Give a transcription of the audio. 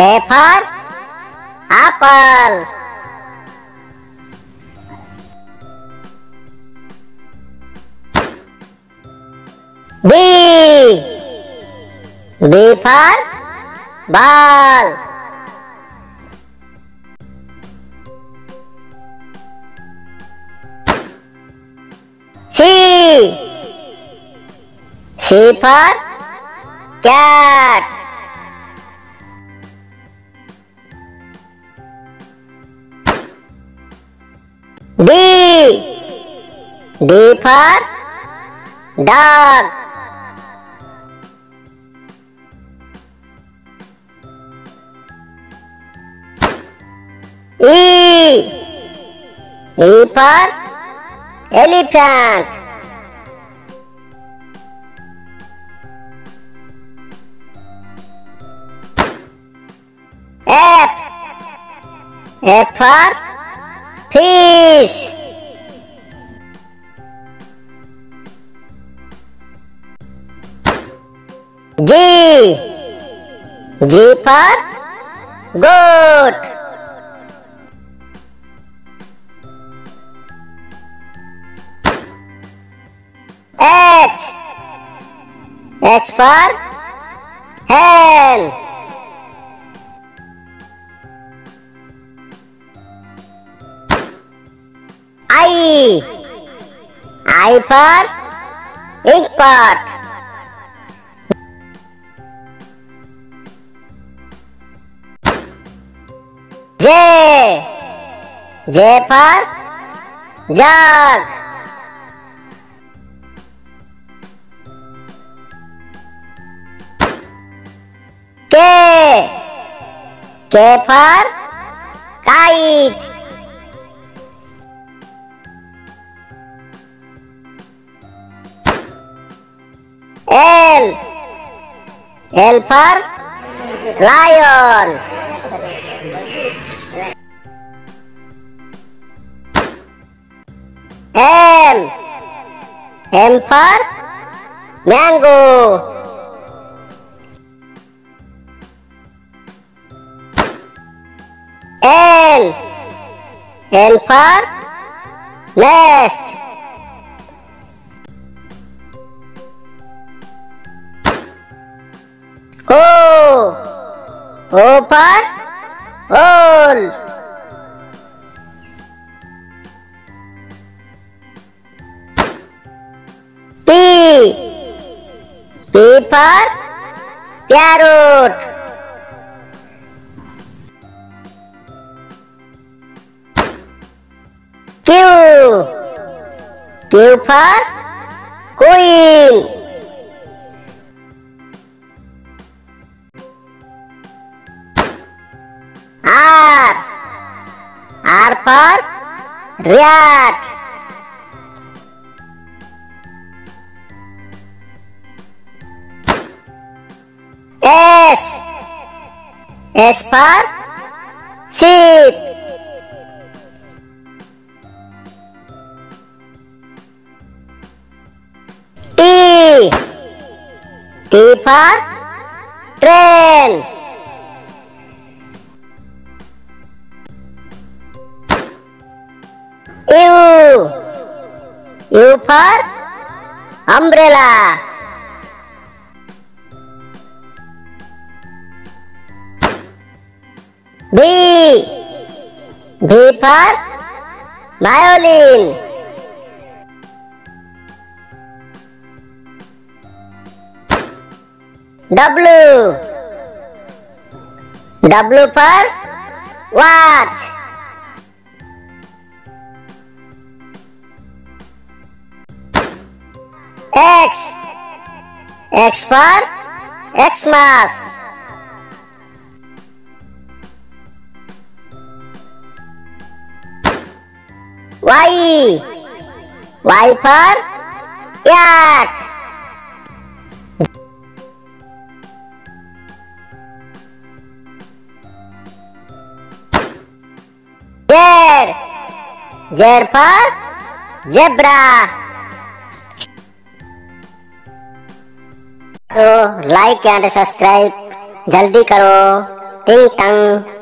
K for apple. B B for ball. C C for cat. D. D for dog. E. E for elephant. F. F for Peace! G. G for goat. H. H for hen. I I for एक part J J for jug K K for kite L. L for lion. M. M for mango. L. N for nest. O. O for all. P for parrot. Q for queen. R for rat. S S for sheep T T for train U for umbrella. B. B for violin. W. W for watch. X. X for Xmas. Y. Y for Yak. Z. Z for Zebra. तो like and subscribe जल्दी करो टिंग टंग